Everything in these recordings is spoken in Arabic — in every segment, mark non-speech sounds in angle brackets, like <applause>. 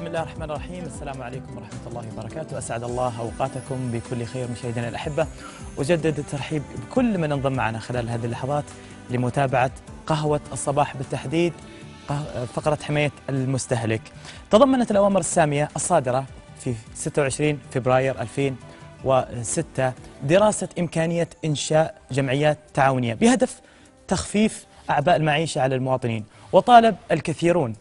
بسم الله الرحمن الرحيم. السلام عليكم ورحمة الله وبركاته. أسعد الله أوقاتكم بكل خير مشاهدينا الأحبة. أجدد الترحيب بكل من انضم معنا خلال هذه اللحظات لمتابعة قهوة الصباح بالتحديد فقرة حماية المستهلك. تضمنت الأوامر السامية الصادرة في 26 فبراير 2006 دراسة إمكانية إنشاء جمعيات تعاونية بهدف تخفيف أعباء المعيشة على المواطنين. وطالب الكثيرون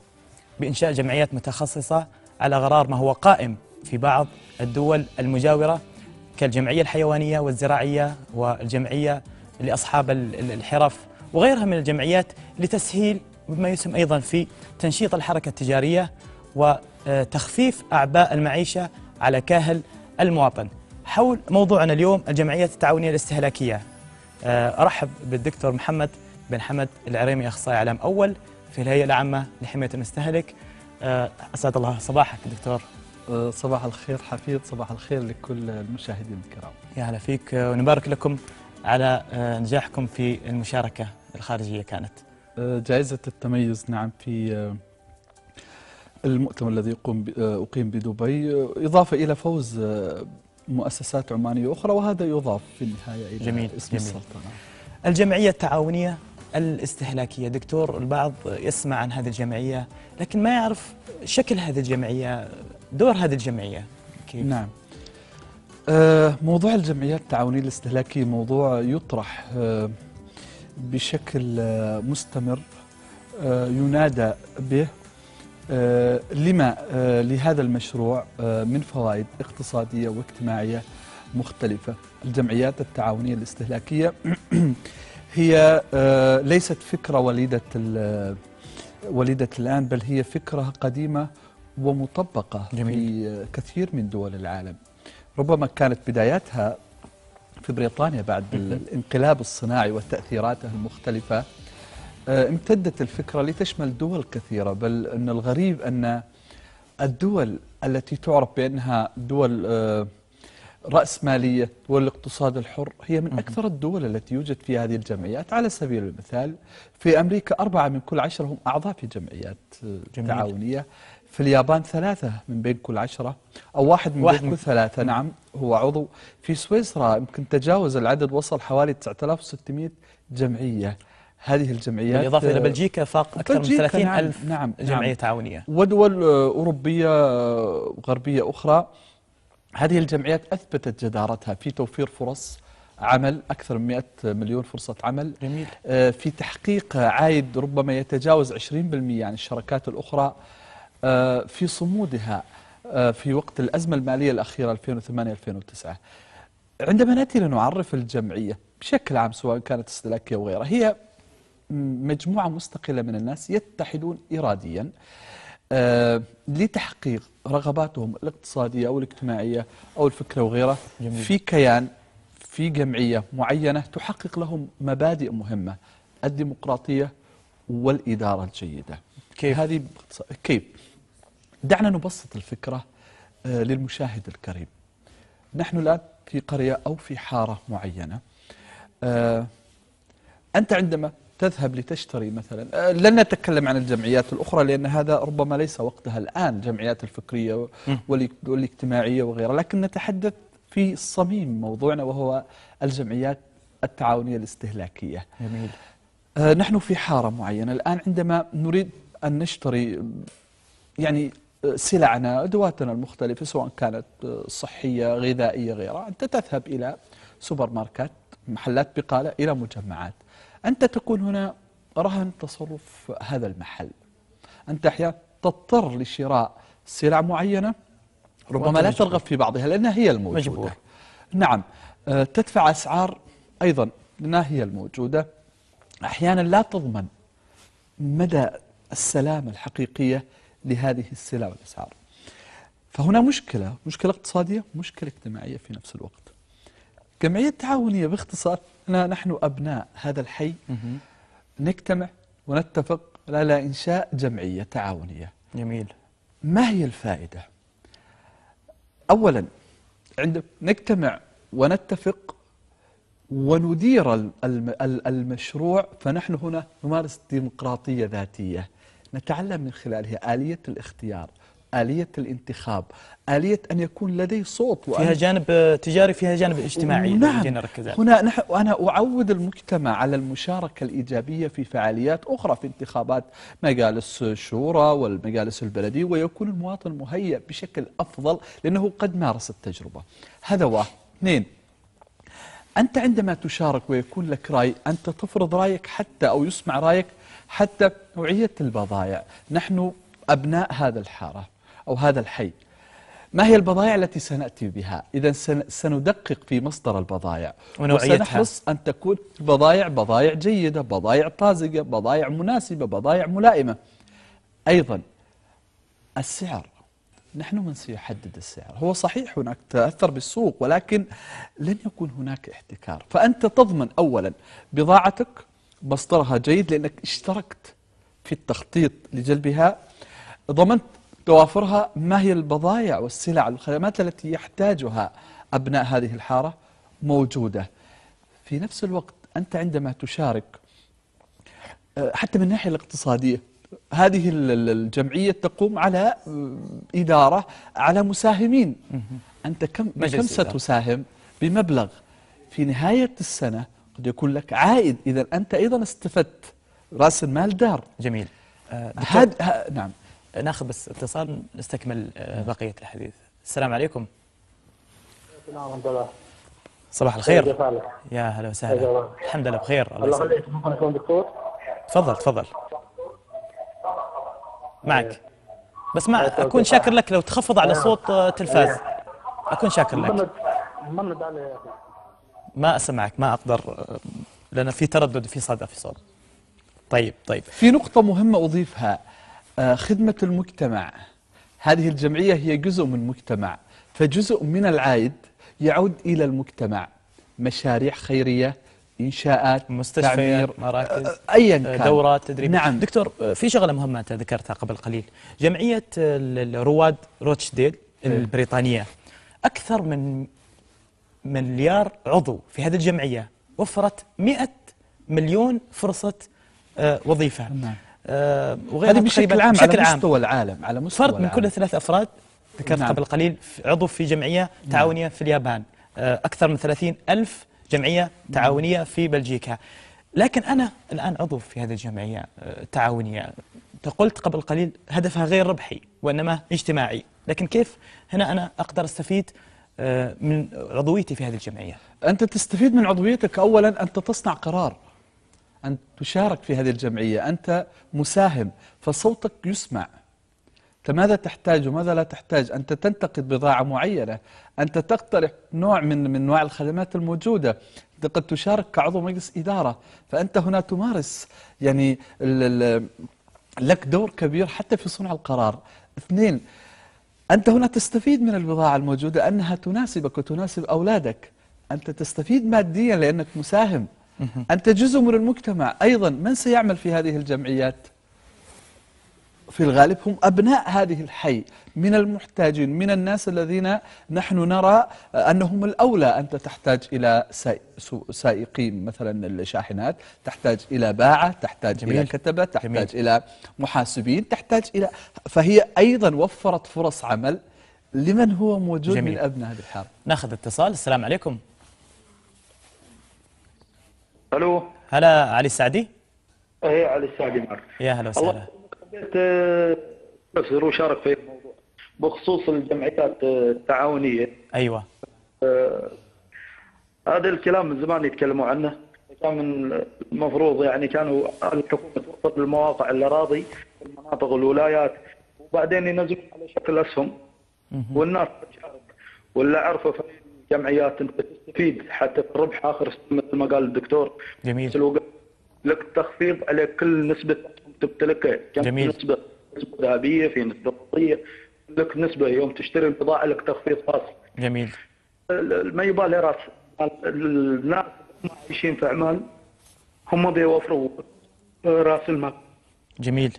بإنشاء جمعيات متخصصة على غرار ما هو قائم في بعض الدول المجاورة كالجمعية الحيوانية والزراعية والجمعية لأصحاب ال- ال- الحرف وغيرها من الجمعيات لتسهيل بما يسمى أيضا في تنشيط الحركة التجارية وتخفيف أعباء المعيشة على كاهل المواطن. حول موضوعنا اليوم الجمعيات التعاونية الاستهلاكية. أرحب بالدكتور محمد بن حمد العريمي أخصائي إعلام أول في الهيئة العامة لحماية المستهلك. آه، أسعد الله صباحك دكتور. أه، صباح الخير حفيظ صباح الخير لكل المشاهدين الكرام. يا هلا فيك آه، ونبارك لكم على آه، نجاحكم في المشاركة الخارجية كانت. جائزة التميز نعم في المؤتمر الذي يقوم أقيم بدبي. إضافة إلى فوز مؤسسات عمانية أخرى وهذا يضاف في النهاية إلى جميل، اسم جميل. السلطنة. الجمعية التعاونية الاستهلاكية. دكتور البعض يسمع عن هذه الجمعية لكن ما يعرف شكل هذه الجمعية دور هذه الجمعية. كيف؟ نعم. أه، موضوع الجمعيات التعاونية الاستهلاكية موضوع يطرح أه، بشكل أه، مستمر ينادى به لما لهذا المشروع من فوائد اقتصادية واجتماعية مختلفة. الجمعيات التعاونية الاستهلاكية <clears throat> هي أه، ليست فكرة وليدة ال- وليدة الآن بل هي فكرة قديمة ومطبقة جميل. في كثير من دول العالم. ربما كانت بداياتها في بريطانيا بعد الانقلاب الصناعي وتأثيراته المختلفة. آه، امتدت الفكرة لتشمل دول كثيرة بل أن الغريب أن الدول التي تعرف بأنها دول آه، رأسمالية دول الاقتصاد الحر هي من أكثر الدول التي يوجد فيها هذه الجمعيات. على سبيل المثال في أمريكا أربعة من كل عشرة هم أعضاء في جمعيات آه، جميل. تعاونية. في اليابان ثلاثة من بين كل عشرة أو واحد من واحد بين من- كل ثلاثة نعم هو عضو. في سويسرا يمكن تجاوز العدد وصل حوالي 9600 جمعية. هذه الجمعيات بالإضافة إلى آه، بلجيكا فاق أكثر من بلجيكا 30 نعم، ألف نعم، جمعية نعم. تعاونية. ودول آه، أوروبية غربية أخرى. هذه الجمعيات أثبتت جدارتها في توفير فرص عمل أكثر من 100 مليون فرصة عمل. جميل. آه، في تحقيق عائد ربما يتجاوز 20% عن الشركات الأخرى. آه، في صمودها آه، في وقت الأزمة المالية الأخيرة 2008-2009 عندما نأتي لنعرف الجمعية بشكل عام سواء كانت استهلاكية وغيرها هي مجموعة مستقلة من الناس يتحدون إراديا. لتحقيق رغباتهم الاقتصادية أو الاجتماعية أو الفكرة وغيرها جميل. في كيان في جمعية معينة تحقق لهم مبادئ مهمة الديمقراطية والإدارة الجيدة كيف؟ هذه كيف دعنا نبسط الفكرة آه، للمشاهد الكريم نحن الآن في قرية أو في حارة معينة آه، أنت عندما تذهب لتشتري مثلا. آه، لن نتكلم عن الجمعيات الأخرى لأن هذا ربما ليس وقتها الآن الجمعيات الفكرية والاج- والاجتماعية وغيرها. لكن نتحدث في صميم موضوعنا وهو الجمعيات التعاونية الاستهلاكية. جميل. آه، نحن في حارة معينة. الآن عندما نريد أن نشتري يعني آه، سلعنا أدواتنا المختلفة سواء كانت صحية غذائية غيرها أنت تذهب إلى سوبر ماركت محلات بقالة إلى مجمعات. أنت تكون هنا رهن تصرف هذا المحل. أنت أحيانا تضطر لشراء سلع معينة ربما لا. ترغب في بعضها لأنها هي الموجودة. مجبور. نعم. آه، تدفع أسعار أيضا لأنها هي الموجودة. أحيانا لا تضمن مدى السلامة الحقيقية لهذه السلع والأسعار. فهنا مشكلة مشكلة اقتصادية مشكلة اجتماعية في نفس الوقت. الجمعية التعاونية باختصار. أنا نحن أبناء هذا الحي. نجتمع ونتفق على إنشاء جمعية تعاونية. جميل. ما هي الفائدة؟ أولا عند نجتمع ونتفق وندير الم- الم- ال- المشروع فنحن هنا نمارس ديمقراطية ذاتية. نتعلم من خلالها آلية الاختيار. آلية الانتخاب آلية أن يكون لدي صوت وأن فيها جانب تجاري فيها جانب اجتماعي نعم. هنا نحن وأنا أعود المجتمع على المشاركة الإيجابية في فعاليات أخرى في انتخابات مجالس الشورى والمجالس البلدية ويكون المواطن مهيأ بشكل أفضل لأنه قد مارس التجربة. هذا واحد. اثنين أنت عندما تشارك ويكون لك رأي أنت تفرض رأيك حتى أو يسمع رأيك حتى نوعية البضائع. نحن أبناء هذا الحارة. أو هذا الحي. ما هي البضائع التي سنأتي بها؟ إذا سن- سندقق في مصدر البضائع. ونوعيتها. وسنحرص أن تكون البضائع بضائع جيدة بضائع طازجة بضائع مناسبة بضائع ملائمة. أيضا السعر. نحن من سيحدد السعر. هو صحيح هناك تأثر بالسوق ولكن لن يكون هناك احتكار. فأنت تضمن أولا بضاعتك مصدرها جيد لأنك اشتركت في التخطيط لجلبها. ضمنت توافرها ما هي البضائع والسلع والخدمات التي يحتاجها أبناء هذه الحارة؟ موجودة. في نفس الوقت أنت عندما تشارك آه، حتى من الناحية الاقتصادية هذه ال- ال- الجمعية تقوم على آه، إدارة على مساهمين. أنت كم إدارة. ستساهم؟ بمبلغ. في نهاية السنة قد يكون لك عائد. إذا أنت أيضا استفدت رأس المال دار. جميل. آه، هاد ها نعم. ناخذ بس اتصال نستكمل آه، بقية الحديث السلام عليكم. صباح الخير. كيف حالك؟ يا هلا. وسهلا. الحمد لله بخير. الله يخليك ممكن اكون دكتور؟ تفضل تفضل. معك. بس ما. أكون شاكر لك لو تخفض على صوت آه، تلفاز. أكون شاكر لك. محمد محمد علي. يا أخي ما أسمعك ما أقدر آه، لأن في تردد في صدى في صوت. طيب طيب. في نقطة مهمة أضيفها. خدمة المجتمع. هذه الجمعية هي جزء من مجتمع. فجزء من العائد يعود إلى المجتمع. مشاريع خيرية إنشاءات مستشفيات مراكز آه، أيا آه، كان. دورات تدريب. نعم. دكتور آه، في شغلة مهمة أنت ذكرتها قبل قليل. جمعية ال- الرواد روتشديل البريطانية. أكثر من مليار عضو في هذه الجمعية وفرت 100 مليون فرصة آه، وظيفة. نعم. آه، وغيرها هذه بشكل عام بشكل على عام. مستوى العالم على مستوى فرد من العالم. كل ثلاث أفراد ذكرت نعم. قبل قليل عضو في جمعية تعاونية في اليابان. آه، أكثر من 30 ألف جمعية تعاونية في بلجيكا. لكن أنا الآن عضو في هذه الجمعية آه، التعاونية. انت قلت قبل قليل هدفها غير ربحي وإنما اجتماعي. لكن كيف؟ هنا أنا أقدر أستفيد آه، من عضويتي في هذه الجمعية. أنت تستفيد من عضويتك أولا أنت تصنع قرار. أن تشارك في هذه الجمعية أنت مساهم فصوتك يسمع. أنت ماذا تحتاج وماذا لا تحتاج؟ أنت تنتقد بضاعة معينة أنت تقترح نوع من من أنواع الخدمات الموجودة. أنت قد تشارك كعضو مجلس إدارة فأنت هنا تمارس يعني لك دور كبير حتى في صنع القرار. اثنين أنت هنا تستفيد من البضاعة الموجودة أنها تناسبك وتناسب أولادك. أنت تستفيد ماديا لأنك مساهم. أنت جزء من المجتمع. أيضا من سيعمل في هذه الجمعيات؟ في الغالب هم أبناء هذه الحي. من المحتاجين من الناس الذين نحن نرى أنهم الأولى. أنت تحتاج إلى سائقين مثلا الشاحنات تحتاج إلى باعة تحتاج جميل. إلى كتبة تحتاج جميل. إلى محاسبين تحتاج إلى فهي أيضا وفرت فرص عمل لمن هو موجود جميل. من أبناء هذه الحارة. ناخذ اتصال. السلام عليكم. ألو؟ هلا علي السعدي. إيه علي السعدي معك. يا هلا وسهلا. الله حبيت بس وشارك في الموضوع. بخصوص الجمعيات التعاونية. أيوه. آه، هذا الكلام من زمان يتكلموا عنه. كان من المفروض يعني كانوا الحكومة توفر المواقع الاراضي في المناطق والولايات وبعدين ينزلون على شكل أسهم. والناس تشارك. ولا عرفوا في الجمعيات انت تستفيد حتى في الربح آخر مثل ما قال الدكتور. جميل. الوقت لك تخفيض على كل نسبة أسهم تمتلكها جميل. في نسبة؟ نسبة ذهبية في نسبة فضية لك نسبة يوم تشتري البضاعة لك تخفيض خاص. جميل. ما يبالي راس. الناس عايشين في أعمال هم بيوفروا راس المال. جميل.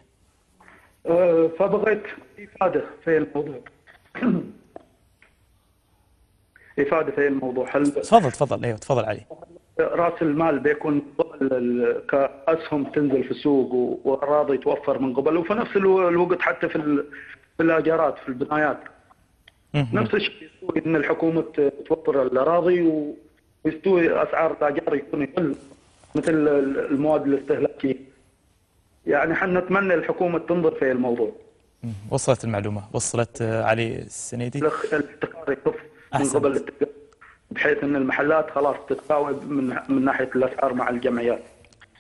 أه، فبغيت إفادة في الموضوع. إفادة في الموضوع. هل تفضل تفضل. أيوه تفضل علي. رأس المال بيكون كأسهم تنزل في السوق وأراضي توفر من قبل وفي نفس الو- الوقت حتى في ال- بالاجارات في البنايات. نفس الشيء يستوي إن الحكومة توفر الأراضي ويستوي أسعار الأجار يكون يقل مثل المواد الاستهلاكية. يعني إحنا نتمنى الحكومة تنظر في الموضوع. وصلت المعلومة. وصلت آه، علي السنيدي. الاحتكار يخف من أحسنت. قبل التجار بحيث إن المحلات خلاص تتساوي من من ناحية الأسعار مع الجمعيات.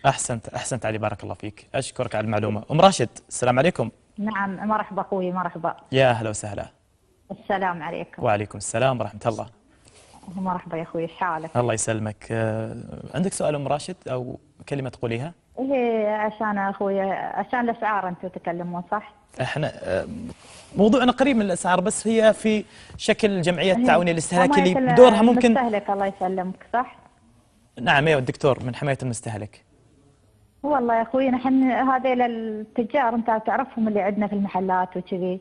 أحسنت أحسنت علي بارك الله فيك. أشكرك على المعلومة. أم راشد السلام عليكم. نعم مرحبا أخوي مرحبا. يا أهلا وسهلا. السلام عليكم. وعليكم السلام ورحمة الله. مرحبا يا أخوي حالك؟ الله يسلمك. آه، عندك سؤال أم راشد أو كلمة تقوليها؟ إيه عشان أخوي عشان الأسعار أنتم تكلمون صح؟ إحنا آه، موضوعنا قريب من الأسعار بس هي في شكل الجمعيه التعاونيه الاستهلاكيه اللي بدورها ممكن المستهلك الله يسلمك صح؟ نعم أيوه الدكتور من حماية المستهلك. والله يا أخوي نحن هذيل التجار أنت تعرفهم اللي عندنا في المحلات وكذي.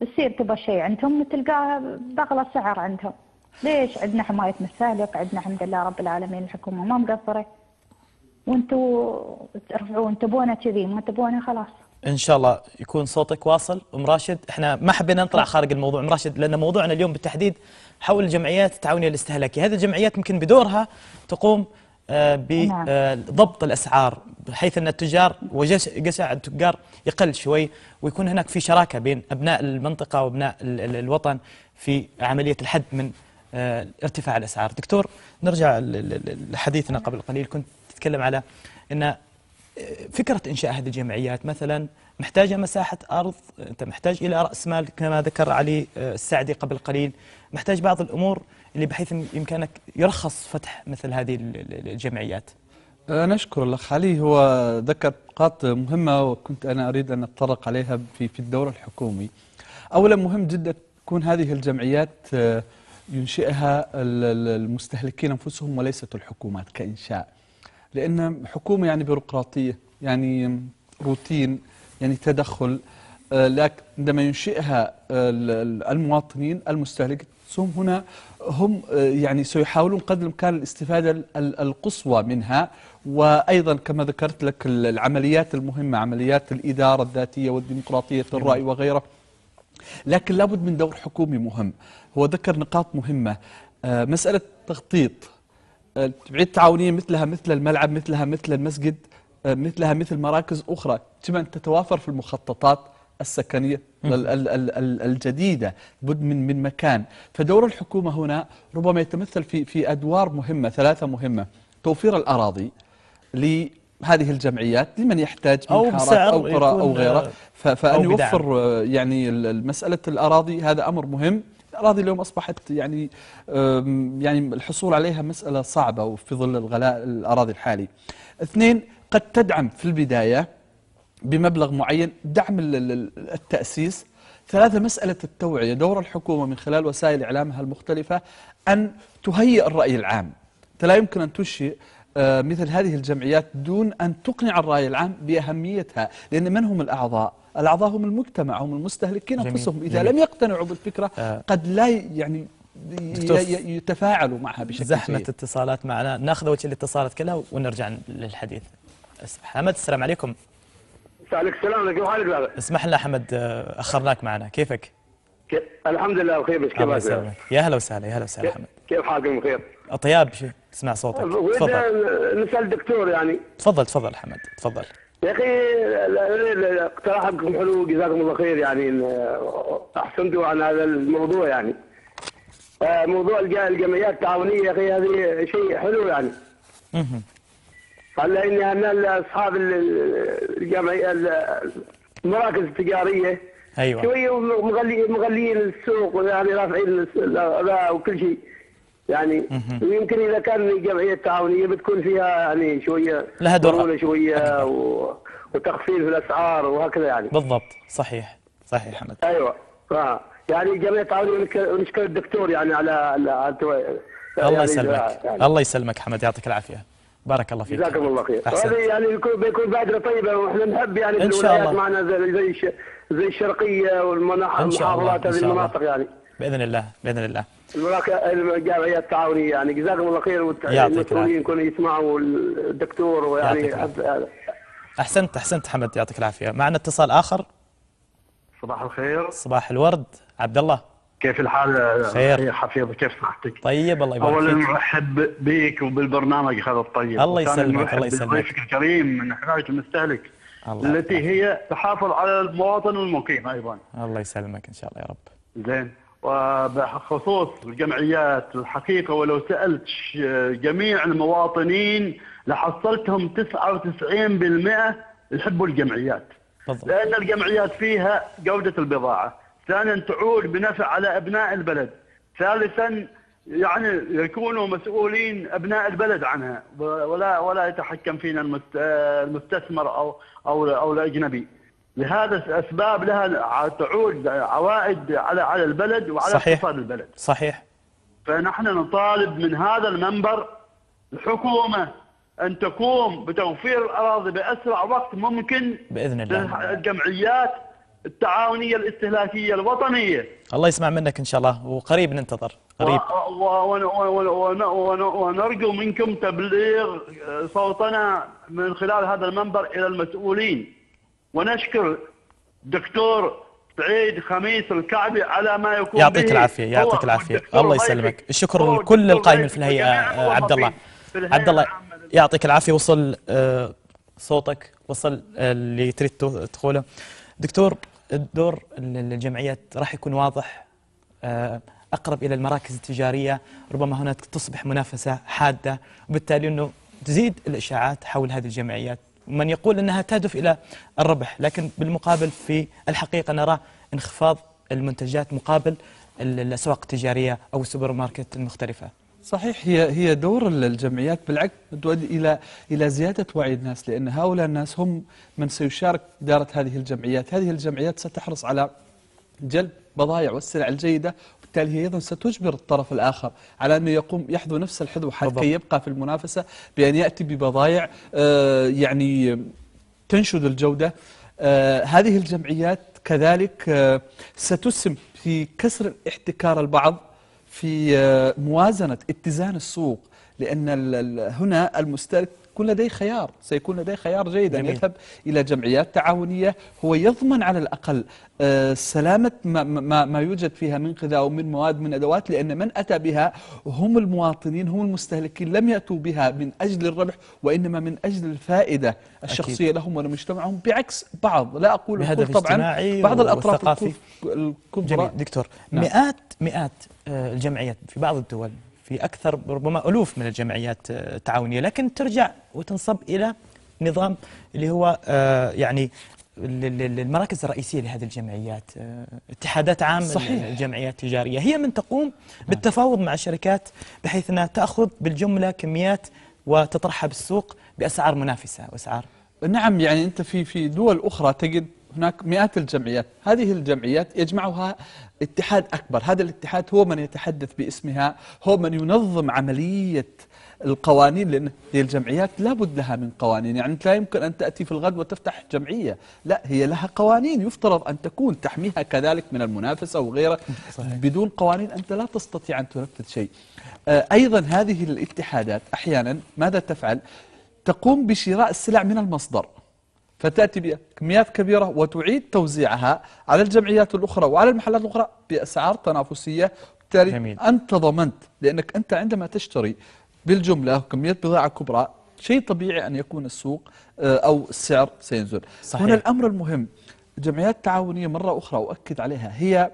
تصير تبغى شيء عندهم تلقاه بأغلى سعر عندهم. ليش؟ عندنا حماية مستهلك عندنا الحمد لله رب العالمين الحكومة ما مقصرة. وانتوا ترفعون تبونه كذي ما تبونه خلاص. إن شاء الله يكون صوتك واصل. أم راشد إحنا ما حبينا نطلع خارج الموضوع أم راشد لأن موضوعنا اليوم بالتحديد حول الجمعيات التعاونية الاستهلاكية. هذه الجمعيات يمكن بدورها تقوم آه، نعم. بضبط الأسعار بحيث أن التجار وجشع التجار يقل شوي ويكون هناك في شراكة بين أبناء المنطقة وأبناء ال- ال- الوطن في عملية الحد من آه، ارتفاع الأسعار. دكتور نرجع لحديثنا قبل قليل. كنت تتكلم على إن فكرة إنشاء هذه الجمعيات مثلا محتاجة مساحة أرض أنت محتاج إلى رأس مال كما ذكر علي آه، السعدي قبل قليل. محتاج بعض الأمور اللي بحيث يمكنك يرخص فتح مثل هذه ال- ال- الجمعيات. أنا أشكر الأخ علي. هو ذكر نقاط مهمة وكنت أنا أريد أن أتطرق عليها في في الدور الحكومي. أولا مهم جدا تكون هذه الجمعيات آه، ينشئها ال- ال- المستهلكين أنفسهم وليست الحكومات كإنشاء. لأن حكومة يعني بيروقراطية يعني روتين يعني تدخل آه، لكن عندما ينشئها آه، ال- ال- المواطنين المستهلك هم هنا هم آه، يعني سيحاولون قدر الإمكان الاستفادة ال- ال- القصوى منها. وأيضا كما ذكرت لك ال- العمليات المهمة عمليات الإدارة الذاتية والديمقراطية الرأي وغيره. لكن لابد من دور حكومي مهم. هو ذكر نقاط مهمة. آه، مسألة تخطيط الجمعية التعاونية مثلها مثل الملعب مثلها مثل المسجد آه، مثلها مثل مراكز أخرى. يجب أن تتوافر في المخططات السكنية ال- ال- ال- ال- الجديدة بد من من مكان. فدور الحكومة هنا ربما يتمثل في في أدوار مهمة ثلاثة مهمة. توفير الأراضي لهذه الجمعيات لمن يحتاج من أو حارات بسعر أو قرى أو غيره. فأن أو. يوفر آه، يعني مسألة الأراضي هذا أمر مهم. الأراضي اليوم أصبحت يعني يعني الحصول عليها مسألة صعبة وفي ظل الغلاء الأراضي الحالي. اثنين قد تدعم في البداية بمبلغ معين دعم ال- ال- التأسيس. ثلاثة مسألة التوعية. دور الحكومة من خلال وسائل إعلامها المختلفة أن تهيئ الرأي العام. لا يمكن أن تنشئ آه، مثل هذه الجمعيات دون أن تقنع الرأي العام بأهميتها لأن من هم الأعضاء؟ الأعضاء هم المجتمع هم المستهلكين جميل، أنفسهم. إذا جميل. لم يقتنعوا بالفكرة آه. قد لا يعني يتفاعلوا معها بشكل زحمة جيد. اتصالات معنا. ناخذ وجه الاتصالات كلها ونرجع للحديث. حمد السلام عليكم. عليك السلام. كيف حالك لا اسمح لنا حمد آه، أخرناك معنا. كيفك؟ كيف- الحمد لله بخير بس كيف الله حالك؟ يسلمك. يا هلا وسهلا يا هلا وسهلا حمد كيف حالكم؟ بخير. طياب شو؟ تسمع صوتك. تفضل. نسأل الدكتور يعني. تفضل تفضل حمد تفضل. يا أخي اقتراحكم حلو جزاكم الله خير يعني إن أحسنتوا عن هذا الموضوع يعني. آه، موضوع الج- الجمعيات التعاونية يا أخي هذه شيء حلو يعني. هلا إني أنا أصحاب ال- ال- الجمعية ال- المراكز التجارية. أيوة. شوية مغلي مغليين السوق يعني رافعين وكل شيء. يعني ويمكن إذا كان جمعية تعاونية بتكون فيها يعني شوية لها دور شوية و... وتخفيض في الأسعار وهكذا يعني. بالضبط. صحيح. صحيح حمد. أيوه. آه. يعني الجمعيه التعاونيه ونشك- ونشكر الدكتور يعني على على التو- الله يعني يسلمك. يعني. الله يسلمك حمد. يعطيك العافية. بارك الله فيك. جزاكم الله خير. هذه يعني بيكون بيكون بادره طيبة. وإحنا نحب يعني إن في شاء الولايات الله. معنا زي زي الش- زي الشرقية والمناطق المحافظات هذه شاء الله. المناطق يعني. بإذن الله بإذن الله. الجمعيات التعاونية يعني جزاكم الله خير والت- يعطيك العافية. المسؤولين يكونوا يسمعوا الدكتور ويعني. أحسنت أحسنت حمد يعطيك العافية. معنا اتصال آخر. صباح الخير. صباح الورد. عبد الله. كيف الحال؟ خير. حفيظ كيف صحتك؟ طيب الله يبارك اولا نرحب بك وبالبرنامج هذا الطيب. الله يسلمك، الله يسلمك. بضيفك الكريم من حماية المستهلك الله التي. هي تحافظ على المواطن والمقيم أيضا. الله يسلمك إن شاء الله يا رب. زين. وبخصوص الجمعيات الحقيقة ولو سألت ش- جميع المواطنين لحصلتهم 99% يحبوا الجمعيات. تفضل. لأن الجمعيات فيها جودة البضاعة. ثانيا تعود بنفع على أبناء البلد. ثالثا يعني يكونوا مسؤولين أبناء البلد عنها. ولا ولا يتحكم فينا المست- المستثمر أو أو أو الأجنبي. لهذا أسباب لها تعود عوائد على على البلد وعلى صحيح. اقتصاد البلد. صحيح. فنحن نطالب من هذا المنبر الحكومة أن تقوم بتوفير الأراضي بأسرع وقت ممكن بإذن الله. للجمعيات التعاونية الاستهلاكية الوطنية. الله يسمع منك إن شاء الله وقريب ننتظر قريب. ونرجو منكم تبليغ صوتنا من خلال هذا المنبر إلى المسؤولين. ونشكر دكتور سعيد خميس الكعبي على ما يقوم يعطيك العافية يعطيك العافية. الله. يسلمك. الشكر لكل القائمين في ضيفك الهيئه آه، عبد الله. في عبد الله يعطيك العافية. وصل آه، صوتك وصل آه، اللي تريد تقوله. دكتور الدور ال- الجمعيات راح يكون واضح آه، أقرب إلى المراكز التجارية ربما هناك تصبح منافسة حادة وبالتالي إنه تزيد الإشاعات حول هذه الجمعيات. من يقول إنها تهدف إلى الربح لكن بالمقابل في الحقيقة نرى انخفاض المنتجات مقابل ال- الأسواق التجارية أو السوبر ماركت المختلفة. صحيح هي هي دور الجمعيات بالعكس تؤدي إلى إلى زيادة وعي الناس لأن هؤلاء الناس هم من سيشارك إدارة هذه الجمعيات، هذه الجمعيات ستحرص على جلب بضائع والسلع الجيدة وبالتالي هي أيضا ستجبر الطرف الآخر على أنه يقوم يحذو نفس الحذو بالضبط. حتى يبقى في المنافسة بأن يأتي ببضائع آه، يعني تنشد الجودة آه، هذه الجمعيات كذلك آه، ستسهم في كسر احتكار البعض في موازنة اتزان السوق لأن هنا المستهلك يكون لديه خيار سيكون لديه خيار جيد أن. يذهب إلى جمعيات تعاونية هو يضمن على الأقل آه، سلامة ما, ما, ما يوجد فيها من غذاء ومن مواد من أدوات لأن من أتى بها هم المواطنين هم المستهلكين لم يأتوا بها من أجل الربح وإنما من أجل الفائدة الشخصية لهم ولمجتمعهم بعكس بعض. لا أقول بهدف طبعا بعض الأطراف الكبرى. جميل. دكتور نعم. مئات مئات آه، الجمعيات في بعض الدول في أكثر ربما ألوف من الجمعيات آه، التعاونية. لكن ترجع وتنصب إلى نظام اللي هو آه، يعني ال- ال- المراكز الرئيسية لهذه الجمعيات آه، اتحادات عامه صحيح. الجمعيات التجارية. هي من تقوم بالتفاوض مع الشركات بحيث أنها تأخذ بالجملة كميات وتطرحها بالسوق بأسعار منافسة وأسعار. نعم يعني أنت في في دول أخرى تجد هناك مئات الجمعيات. هذه الجمعيات يجمعها اتحاد أكبر. هذا الاتحاد هو من يتحدث باسمها هو من ينظم عملية القوانين لأن هي الجمعيات لابد لها من قوانين. يعني أنت لا يمكن أن تأتي في الغد وتفتح جمعية. لا هي لها قوانين. يفترض أن تكون تحميها كذلك من المنافسة وغيرها. صحيح. بدون قوانين أنت لا تستطيع أن تنفذ شيء. آه، أيضا هذه الاتحادات أحيانا ماذا تفعل؟ تقوم بشراء السلع من المصدر. فتأتي بكميات كبيرة وتعيد توزيعها على الجمعيات الأخرى وعلى المحلات الأخرى بأسعار تنافسية بالتالي جميل. أنت ضمنت لأنك أنت عندما تشتري بالجملة كمية بضاعة كبرى شيء طبيعي أن يكون السوق آه، أو السعر سينزل صحيح. هنا الأمر المهم الجمعيات التعاونية مرة أخرى أؤكد عليها هي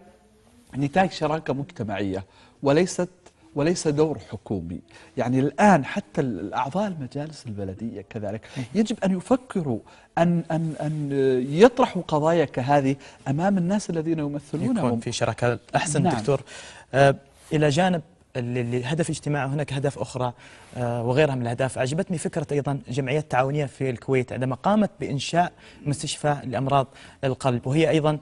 نتاج شراكة مجتمعية وليست وليس دور حكومي. يعني الآن حتى الأعضاء المجالس البلدية كذلك يجب أن يفكروا أن, أن, أن يطرحوا قضايا كهذه أمام الناس الذين يكون يمثلونهم في شراكة. أحسن نعم. دكتور. آه، إلى جانب اللي- اللي هدف اجتماعي هناك هدف أخرى آه، وغيرها من الأهداف. أعجبتني فكرة أيضا جمعيات تعاونيه في الكويت عندما قامت بإنشاء مستشفى لأمراض القلب وهي أيضا آه،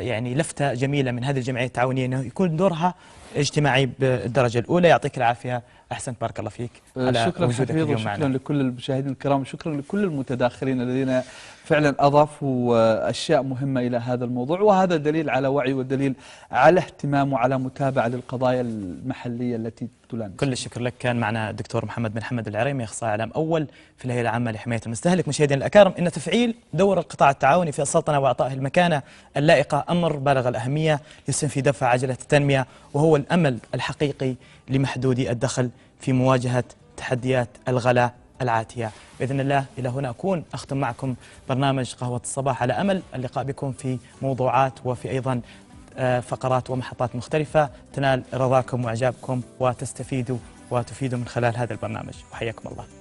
يعني لفتة جميلة من هذه الجمعية التعاونية إنه يكون دورها اجتماعي بالدرجة الأولى. يعطيك العافية. أحسنت. بارك الله فيك. على شكرا وجودك اليوم وشكرا معنا. لكل المشاهدين الكرام وشكرا لكل المتداخلين الذين فعلا أضافوا آه، أشياء مهمة إلى هذا الموضوع. وهذا دليل على وعي ودليل على اهتمام وعلى متابعة للقضايا المحلية التي دولان كل الشكر لك. كان معنا الدكتور محمد بن حمد العريمي إخصائي إعلام أول في الهيئة العامة لحماية المستهلك. مشاهدينا الأكارم إن تفعيل دور القطاع التعاوني في السلطنه وأعطائه المكانة اللائقه أمر بالغ الأهمية يسهم في دفع عجلة التنمية وهو الأمل الحقيقي لمحدودي الدخل في مواجهة تحديات الغلاء العاتية. بإذن الله إلى هنا أكون أختم معكم برنامج قهوة الصباح على أمل اللقاء بكم في موضوعات وفي أيضا آه، فقرات ومحطات مختلفة. تنال رضاكم وإعجابكم وتستفيدوا وتفيدوا من خلال هذا البرنامج. وحياكم الله.